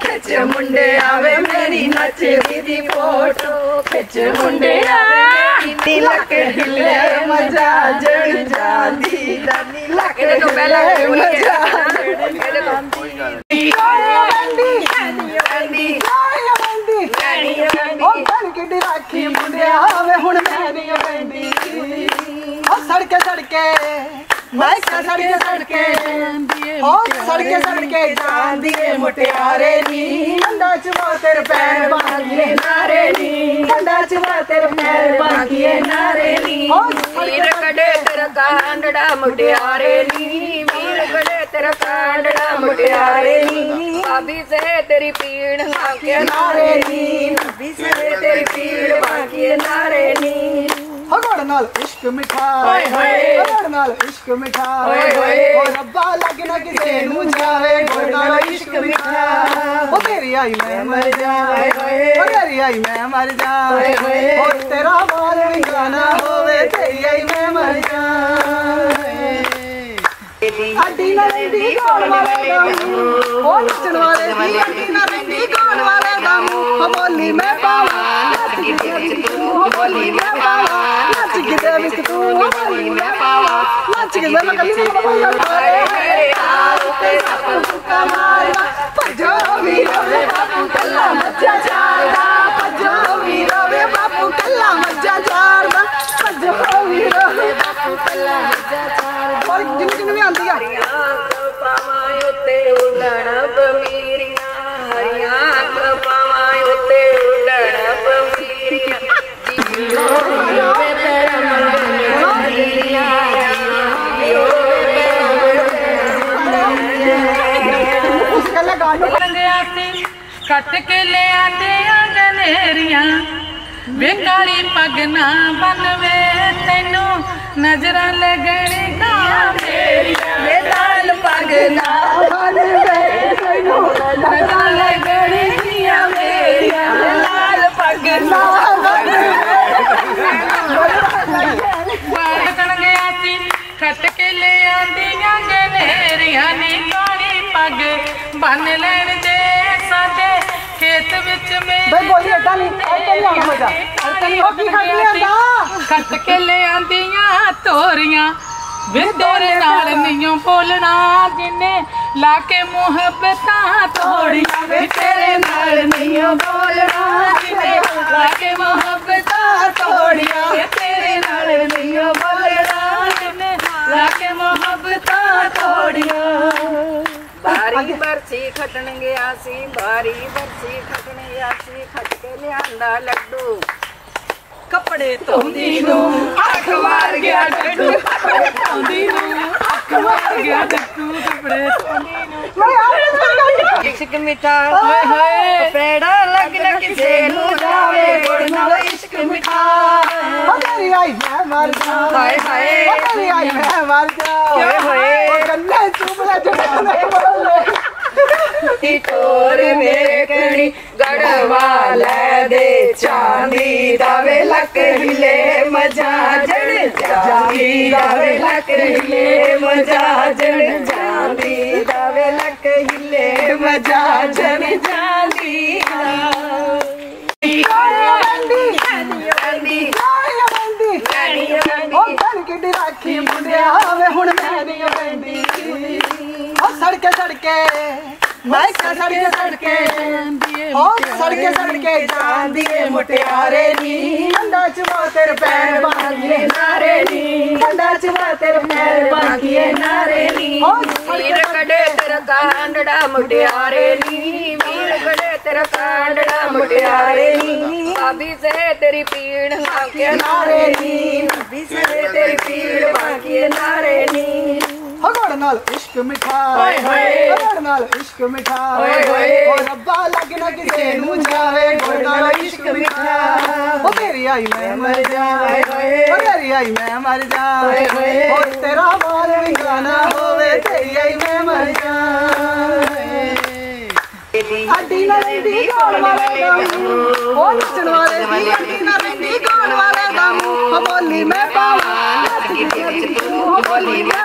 ਖਿੱਚ ਮੁੰਡਿਆ ਵੇ ਮੇਰੀ ਨੱਚਦੀ ਦੀ ਫੋਟੋ। ਖਿੱਚ ਮੁੰਡਿਆ ਵੇ ਮੇਰੀ ਤਿਲਕ ਹਿੱਲੇ ਮਜਾ ਜੜ ਜਾਂਦੀ ਦਨੀ ਲੱਕ ਤੋਂ ਪਹਿਲਾਂ ਮਜਾ ਇਹਦੇ ਉਹ ਬਣ ਕੇ ਰਾਖੀ ਮੁੰਡਿਆ ਵੇ ਹੁਣ ਮੈਂ ਨਹੀਂ ਪੈਂਦੀ ਉਹ ਸੜਕੇ ਸੜਕੇ ਮੈਂ ਕਿਹਾ ਸੜਕੇ ਸੜਕੇ ਉਹ ਸੜਕੇ ਸੜਕੇ ਜਾਂਦੀ ਏ ਮੁਟਿਆਰੇ ਨੀ ਕੰਡਾ ਚ ਵਾ ਤੇਰੇ ਪੈਰ ਬਾਂਗੀਏ ਨਾਰੇ ਨੀ ਕੰਡਾ ਚ ਵਾ ਤੇਰੇ ਪੈਰ ਬਾਂਗੀਏ ਨਾਰੇ ਨੀ ਵੀਰ ਕੜੇ ਤੇਰਾ ਕਾਂਡੜਾ ਮੁਟਿਆਰੇ ਨੀ ਵੀਰ ਕੜੇ ਤੇਰਾ ਕਾਂਡੜਾ ਮੁਟਿਆਰੇ ਨੀ ਭਾਬੀ ਸੇ ਤੇਰੀ ਪੀੜ ਹਾਕੇ ਨਾਰੇ ਨੀ ਭਾਬੀ ਸੇ ਤੇਰੀ ਪੀੜ ਹਾਕੇ ਨਾਰੇ ਨੀ भगड़ नाल इश्क मिठा भगड़ नाल इश्क मिठा ओ रब्बा लग किसे नु जावे भगड़ नाल इश्क मिठा ओ तेरी आई मैं मर जावे ओ तेरी आई मैं मर जावे ओ तेरा वाल निकाना होवे तेरी आई मैं मर जावे अड्डी ना रंडी गोल वाले ओ नचन वाले दी अड्डी ना रंडी होली में पावा नाच की देवी तू होली में पावा नाच की देवी तू होली में पावा नाच के देवी कभी नहीं हरे हरे आओ ते सब का मारा पजो भी रे बाबू कल्ला मचा ਕੱਟ ਕੇ ਲਿਆਂਦੇ ਗਨੇਰੀਆਂ ਵੇ ਕਾਲੀ ਪੱਗ ਨਾ ਬੰਨਵੇ ਤੈਨੂੰ ਨਜ਼ਰਾਂ ਲੱਗਣਗੀਆਂ ਮੇਰੀਆਂ ਵੇ ਲਾਲ ਪੱਗ ਨਾ ਬੰਨਵੇ ਤੈਨੂੰ ਨਜ਼ਰਾਂ ਲੱਗਣਗੀਆਂ ਮੇਰੀਆਂ ਲਾਲ ਪੱਗ ਨਾ ਬਾਲਕਣ ਗਿਆ ਸੀ ਕੱਟ ਕੇ ਲਿਆਂਦੀਆਂ ਗਨੇਰੀਆਂ ਨੀ ਕਾਲੀ ਪੱਗ ਬੰਨ ਲੈਣ ਦੇ ਸਾਡੇ भाई बोली ऐसा नहीं ऐसा नहीं मज़ा। ऐसा नहीं होगी खट ले आंदा। खट के ले आंदियाँ तोरियाँ। वे नाल नहीं बोलना जिने लाके मुहब्बतां तोड़ियाँ वे तेरे नाल नहीं बोलना जिन्ने लाके ਖਟਣ ਗਿਆ ਸੀ ਬਾਰੀ ਬਰਸੀ ਖਟਣ ਗਿਆ ਸੀ ਖਟ ਕੇ ਲਿਆਂਦਾ ਲੱਡੂ। ਕੱਪੜੇ ਧੋਂਦੀ ਨੂੰ ਅੱਖ ਮਾਰ ਗਿਆ ਡੱਡੂ ਕੱਪੜੇ ਧੋਂਦੀ ਨੂੰ ਅੱਖ ਮਾਰ ਗਿਆ ਡੱਡੂ ਕੱਪੜੇ ਧੋਂਦੀ ਨੂੰ। ਇਸ਼ਕ ਮਿੱਠਾ। ਹੋਏ ਹੋਏ। ਪੇੜਾ ਲੱਗ ਨਾ ਕਿਸੇ ਨੂੰ ਜਾਵੇ ਗੁੜ ਨਾਲ ਇਸ਼ਕ ਮਿੱਠਾ। ਤੇਰੀ ਆਈ ਮੈਂ ਮਰ ਜਾ। ਹਾਏ ਹਾਏ। ਤੇਰੀ ਆਈ ਮੈਂ ਮਰ ਜਾ। ਹੋਏ। ਟੋਰ ਵੇਖਣੀ ਗੜਵਾ ਲੈ ਦੇ टिकोर मेकणी गढ़वाल दे चांदी, दावे लकड़ीले मज़ा जड़ चांदी, दावे लकड़ीले मज़ा जड़ चांदी, दावे लकड़ीले मज़ा जड़ चांदी राखी मुंडिया आवे हूँ मैं नहीं बंदी सड़के सड़के। मैं सड़के सड़के और सड़के सड़के जान दिए मुटियारे नी। ठंडा चुमा तेरे पैर बांधिए नारे नी। ठंडा चुमा तेरे पैर बांधिए नारे नी। मीर कड़े तेरा कांडड़ा मुटियारे नी। मीर कड़े तेरा कांडड़ा मुटियारे नी। भाभी से तेरी पीड़ बाकी नारे नी। भाभी से तेरी पीड़ बाकी नारे नी। हगड़ नाल इश्क मिठा हगड़ नाल इश्क मिठा ओ रब्बा लग ना किसे नु जावे हगड़ इश्क मिठा ओ तेरी आई मैं मर जावे ओ तेरी आई मैं मर जावे ओ तेरा माल गाना होवे तेरी आई मैं मर जावे हड्डी ना रही गोल वाले दम ओ नचन वाले दी ना रही गोल वाले दम बोली मैं पावा बोली मैं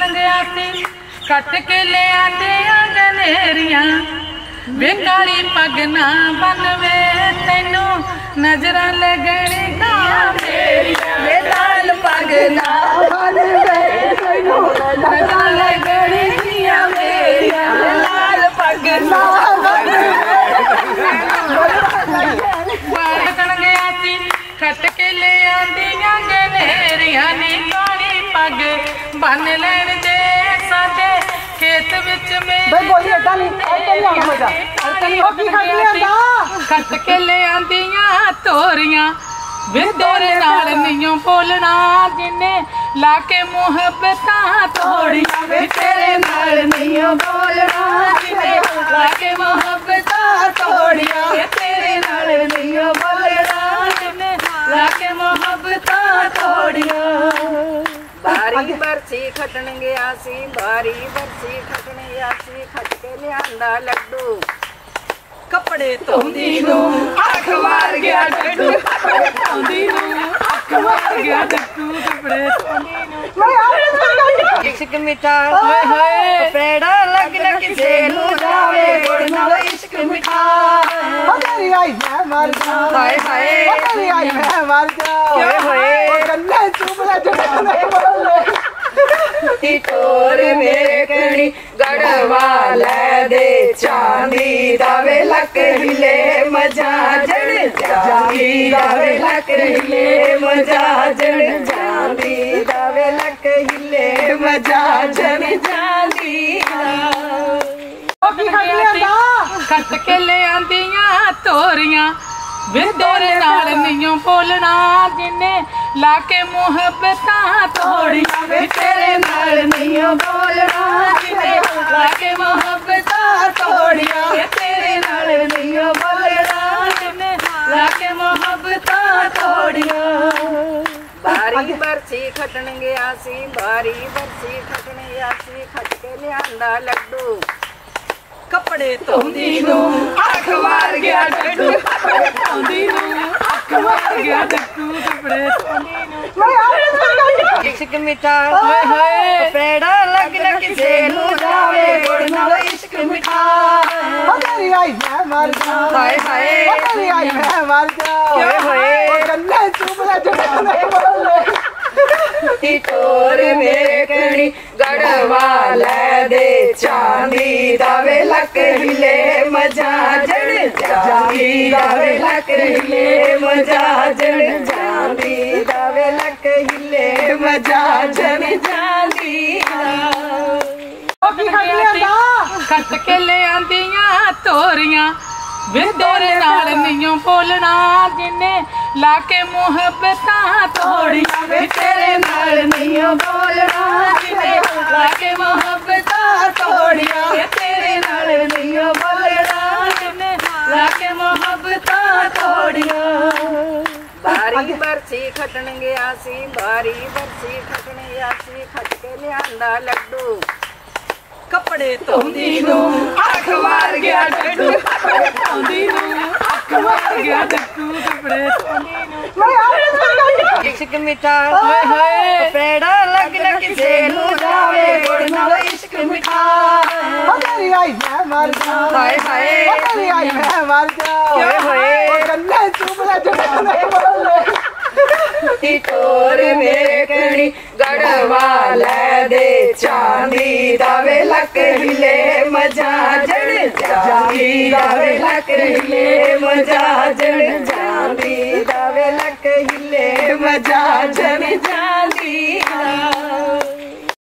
ਲੰਗਿਆ ਸੀ ਕੱਟ ਕੇ ਲਿਆਂਦੇ ਗਨੇਰੀਆਂ ਵੇ ਕਾਲੀ ਪੱਗ ਨਾ ਬੰਨਵੇ ਤੈਨੂੰ ਨਜ਼ਰਾਂ ਲੱਗਣਗੀਆਂ ਮੇਰੀਆਂ ਵੇ ਲਾਲ ਪੱਗ ਨਾ ਵੇ ਤੈਨੂੰ ਨਜ਼ਰਾਂ ਲੱਗਣਗੀਆਂ ਮੇਰੀਆਂ ਲਾਲ ਪੱਗ ਨਾ ਗਨੇਰੀਆਂ ਨੀ ਕਾਲੀ ਪੱਗ ਬੰਨ ਲੈਣ ਦੇ ਸਾਡੇ ਖੇਤ ਵਿੱਚ ਮੇਰੇ ਬਈ ਬੋਲੀ ਏਦਾਂ ਨਹੀਂ ਏਦਾਂ ਨਹੀਂ ਆਉਣਾ ਮਜ਼ਾ ਏਦਾਂ ਨਹੀਂ ਉਹ ਕੀ ਖੜ ਲਿਆਂਦਾ ਕੱਟ ਕੇ ਲਿਆਂਦੀਆਂ ਤੋਰੀਆਂ ਵੇ ਤੇਰੇ ਨਾਲ ਨਹੀਂਓ ਬੋਲਣਾ ਜਿੰਨੇ ਲਾ ਕੇ ਮੁਹੱਬਤਾਂ ਤੋੜੀਆਂ ਵੇ ਤੇਰੇ ਨਾਲ ਨਹੀਂਓ ਬੋਲਣਾ ਜਿੰਨੇ ਲਾ ਕੇ ਮੁਹੱਬਤਾਂ ਤੋੜੀਆਂ ਵੇ ਤੇਰੇ ਨਾਲ ਨਹੀਂਓ ਬਾਰੀ ਬਰਸੀ ਖਟਣ ਗਿਆ ਸੀ ਬਾਰੀ ਬਰਸੀ ਖਟਣ ਗਿਆ ਸੀ ਖਟ ਕੇ ਲਿਆਂਦਾ ਲੱਡੂ। ਕੱਪੜੇ ਧੋਂਦੀ ਨੂੰ, ਅੱਖ ਮਾਰ ਗਿਆ ਡੱਡੂ ਕੱਪੜੇ ਧੋਂਦੀ ਨੂੰ। ਇਸ਼ਕ ਮਿੱਠਾ ਓਏ ਹੋਏ ਪੈੜਾ ਲੱਗਣਾ ਕਿਸੇ ਨੂੰ ਜਾਵੇ ਗੁੜ ਨਾਲ ਇਸ਼ਕ ਮਿੱਠਾ ਉਹ ਤੇਰੀ ਆਈ ਮੈਂ ਮਰ ਜਾ ਹਾਏ ਹਾਏ ਉਹ ਤੇਰੀ ਆਈ ਮੈਂ ਮਰ ਜਾ ਓਏ ਹੋਏ। ਉਹ ਕੰਨੇ ਚੁੱਪ ਲੈ ਜੁੜੇ ਨਹੀਂ ਬੋਲੇ ਤੀ ਟੋਰ ਵੇਖਣੀ ਗੜਵਾ ਲੈ ਦੇ ਚਾਂਦੀ ਦਾ ਵੇ ਲੱਕ ਹਿਲੇ ਮਜਾ जाली दावे लक हिले मजाजन जाली दावे लक हिले मजाजन जाली कटके के ले आंदियाँ तोरियाँ बिंदोरे नियो बोलना जिन्ने लाके मुहब्बता तोड़िया। वे तेरे नाल नियो बोलना जिन्ने लाके मुहब्बता तोड़िया तेरे नियो बोलना। ਬਾਰੀ ਬਰਸੀ ਖਟਣ ਗਿਆ ਸੀ ਬਾਰੀ ਬਰਸੀ ਖਟਣ ਗਿਆ ਸੀ ਖਟ ਕੇ ਲਿਆਂਦਾ ਲੱਡੂ। ਕੱਪੜੇ ਧੋਂਦੀ ਨੂੰ ਅੱਖ ਮਾਰ ਗਿਆ ਡੱਡੂ ਧੋਂਦੀ ਨੂੰ ਅੱਖ ਮਾਰ ਗਿਆ ਡੱਕੂ ਕੱਪੜੇ ਧੋਂਦੀ ਨੂੰ। ਇਸ਼ਕ ਮਿੱਠਾ ਓਏ ਹੋਏ। हाय हाय पतली आई है हमारे क्या हाय? गन्ना चुप ना चुप ना बोल दे चांदी दावे लकड़ी ले मज़ा जड़ चांदी दावे लकड़ी ले मज़ा जड़ चांदी दावे लकड़ी ले मज़ा जड़ चांदी हाँ। कट के ले आंदियाँ तोरियाँ। ਵੇ ਤੇਰੇ ਨਾਲ ਨਹੀਂਓ ਬੋਲਣਾ ਜਿੰਨੇ ਲਾ ਕੇ ਮੁਹੱਬਤਾਂ ਤੋੜੀਆਂ, ਵੇ ਤੇਰੇ ਨਾਲ ਨਹੀਂਓ ਬੋਲਣਾ ਜਿੰਨੇ ਲਾ ਕੇ ਮੁਹੱਬਤਾਂ ਤੋੜੀਆਂ, ਵੇ ਤੇਰੇ ਨਾਲ ਨਹੀਂਓ ਬੋਲਣਾ ਜਿੰਨੇ ਲਾ ਕੇ ਮੁਹੱਬਤਾਂ ਤੋੜੀਆਂ। ਬਾਰੀ ਬਰਸੀ ਖਟਣ ਗਿਆ ਸੀ, ਬਾਰੀ ਬਰਸੀ ਖਟਣ ਗਿਆ ਸੀ, ਖਟ ਕੇ ਲਿਆਂਦਾ ਲੱਡੂ। ਕੱਪੜੇ ਧੋਂਦੀ ਨੂੰ ਅੱਖ ਮਾਰ ਗਿਆ ਡੱਡੂ ਧੋਂਦੀ ਨੂੰ ਅੱਖ ਮਾਰ ਗਿਆ ਡੱਕੂ ਕੱਪੜੇ ਧੋਂਦੀ ਨੂੰ। ਇਸ਼ਕ ਮਿੱਠਾ ਓਏ ਹੋਏ। ਪੈੜਾ ਲੱਗਣਾ ਕਿਸੇ ਨੂੰ ਜਾਵੇ ਗੁੜ ਨਾਲ ਇਸ਼ਕ ਮਿੱਠਾ। ਉਹ ਤੇਰੀ ਆਈ ਮੈਂ ਮਰ ਜਾ। ਹਾਏ ਹਾਏ। ਉਹ ਤੇਰੀ ਆਈ ਮੈਂ ਮਰ ਜਾ। ਹੋਏ। ਉਹ ਕੰਨੇ ਚੁੱਪ ਲੈ ਜੁੜੇ तोर मेकणी गढ़वाल दे चांदी, दावे लकड़ी ले मज़ा चांदी, दावे लकड़ी ले मजाजड़ चांदी, दावे लकड़ी ले मज़ा चांदी हाँ।